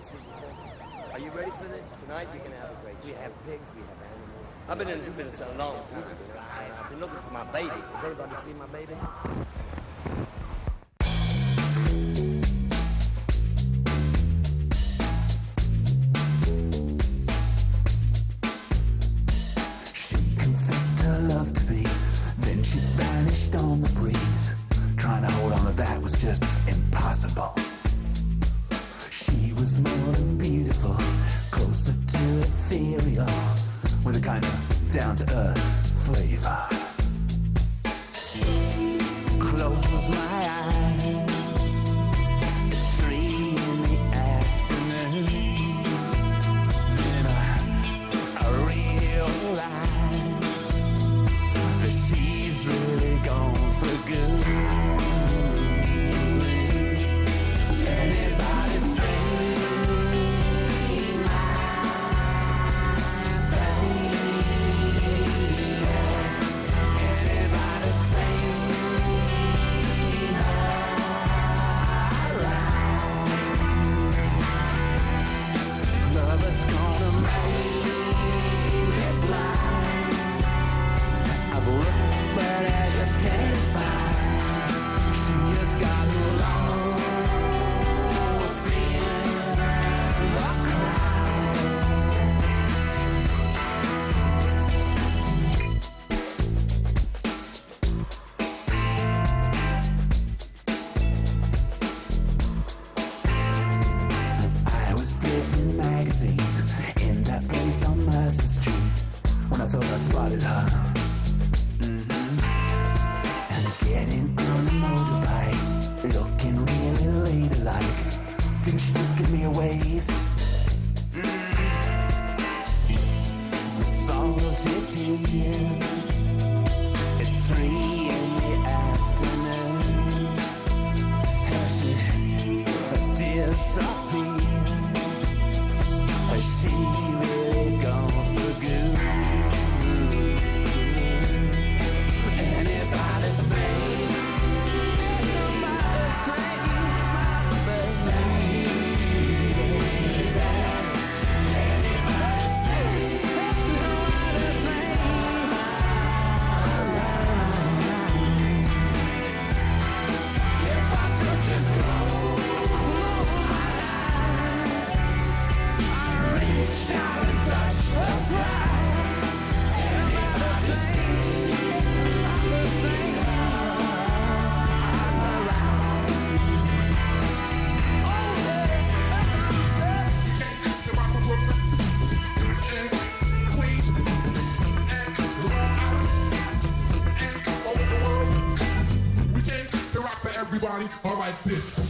Are you ready for this? Tonight you're gonna have a great show. We have pigs, we have animals. I've been in this business a long time. I've been looking for my baby. Has everybody seen my baby? Ethereal, with a kind of down to earth flavor. Close my eyes. Mm-hmm. And getting on a motorbike, looking really. Didn't she just give me a wave? With salty tears. It's three everybody. All right, this.